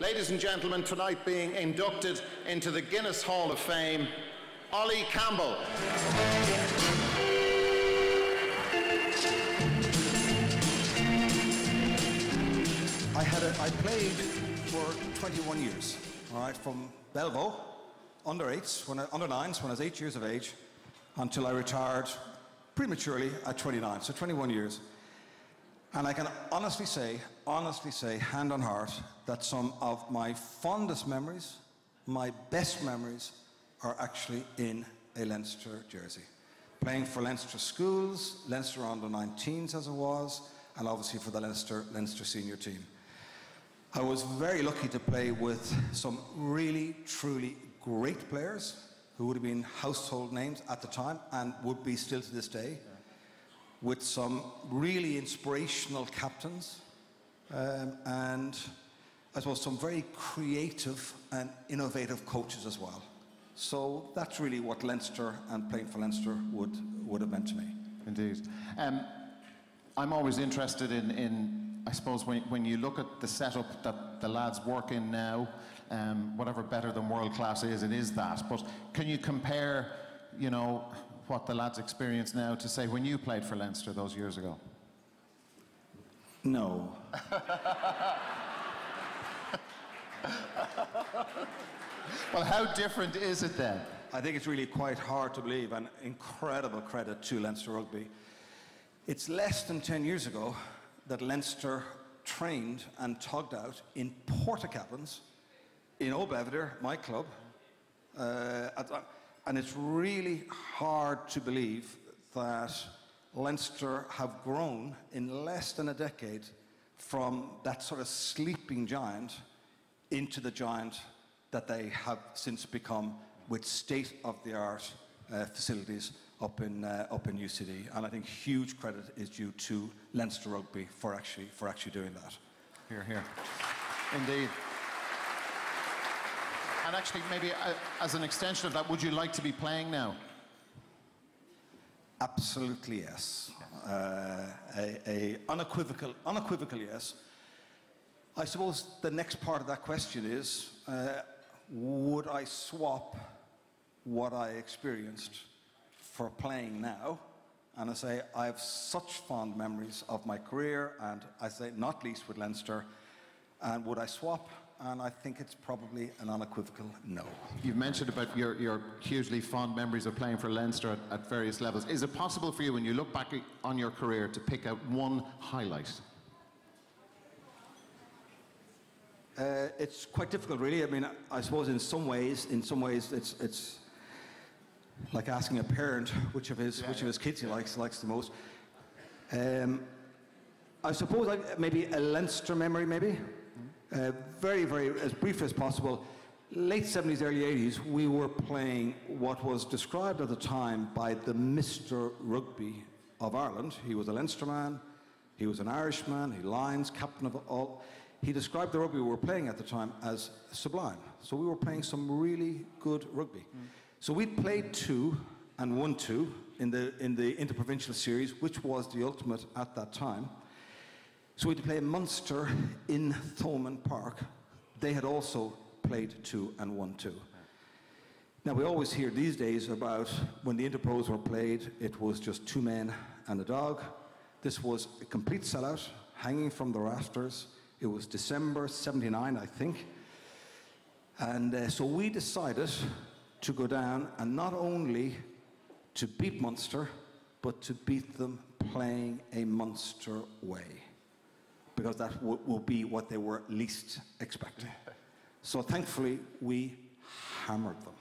Ladies and gentlemen, tonight being inducted into the Guinness Hall of Fame, Ollie Campbell. I had a, I played for 21 years, all right, from Belvo, under eights, when I, under nines, when I was eight years of age, until I retired prematurely at 29, so 21 years. And I can honestly say, honestly say, hand on heart, that some of my fondest memories, my best memories, are actually in a Leinster jersey. Playing for Leinster schools, Leinster under 19s as it was, and obviously for the Leinster, Leinster senior team. I was very lucky to play with some really, truly great players who would have been household names at the time and would be still to this day, with some really inspirational captains um, and I suppose some very creative and innovative coaches as well. So that's really what Leinster and playing for Leinster would, would have meant to me. Indeed. Um, I'm always interested in, in I suppose, when, when you look at the setup that the lads work in now, um, whatever better than world class is, it is that. But can you compare, you know, what the lads experience now to say when you played for Leinster those years ago? No. well, how different is it then? I think it's really quite hard to believe, and incredible credit to Leinster Rugby. It's less than 10 years ago that Leinster trained and tugged out in Portakabins, in Belvedere, my club. Uh, and it's really hard to believe that Leinster have grown in less than a decade from that sort of sleeping giant into the giant that they have since become with state-of-the-art uh, facilities up in, uh, up in UCD. And I think huge credit is due to Leinster Rugby for actually, for actually doing that. Here, here. Indeed. And actually, maybe uh, as an extension of that, would you like to be playing now? Absolutely yes. Uh, a, a unequivocal, unequivocal yes. I suppose the next part of that question is, uh, would I swap what I experienced for playing now? And I say, I have such fond memories of my career, and I say, not least with Leinster. And would I swap? And I think it's probably an unequivocal no. You've mentioned about your, your hugely fond memories of playing for Leinster at, at various levels. Is it possible for you, when you look back on your career, to pick out one highlight? Uh, it's quite difficult, really. I mean, I suppose in some ways, in some ways, it's it's like asking a parent which of his yeah, which yeah. of his kids he likes likes the most. Um, I suppose I, maybe a Leinster memory, maybe. Uh, very, very as brief as possible. Late 70s, early 80s, we were playing what was described at the time by the Mr. Rugby of Ireland. He was a Leinster man, he was an Irishman, he Lions, captain of all. He described the rugby we were playing at the time as sublime. So we were playing some really good rugby. Mm. So we played two and won two in the, in the interprovincial series, which was the ultimate at that time. So we had to play Munster in Thomond Park. They had also played two and won two. Now, we always hear these days about when the Interpros were played, it was just two men and a dog. This was a complete sellout, hanging from the rafters. It was December 79, I think. And uh, so we decided to go down and not only to beat Munster, but to beat them playing a Munster way. Because that will be what they were least expecting. So thankfully, we hammered them.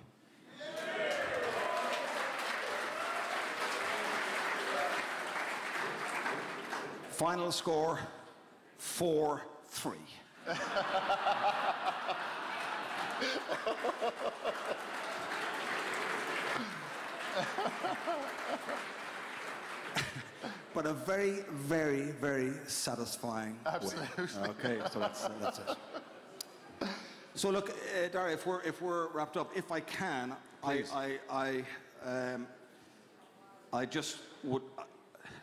Final score 4 3. but a very, very, very satisfying Absolutely. Way. Okay, so that's, that's it. So look, uh, Daria, if we're, if we're wrapped up, if I can, I, I, I, um, I just would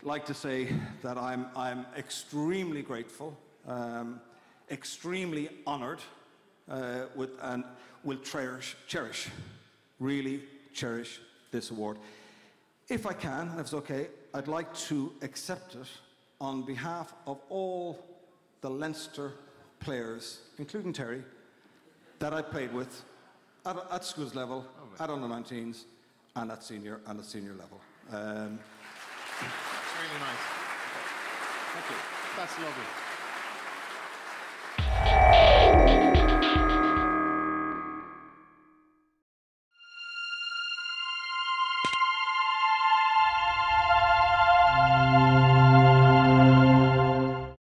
like to say that I'm, I'm extremely grateful, um, extremely honored uh, with, and will cherish, cherish, really cherish this award. If I can, if it's okay, I'd like to accept it on behalf of all the Leinster players, including Terry, that I played with at, at schools level, at under 19s, and at senior and at senior level. Um, That's really nice. Thank you. That's lovely.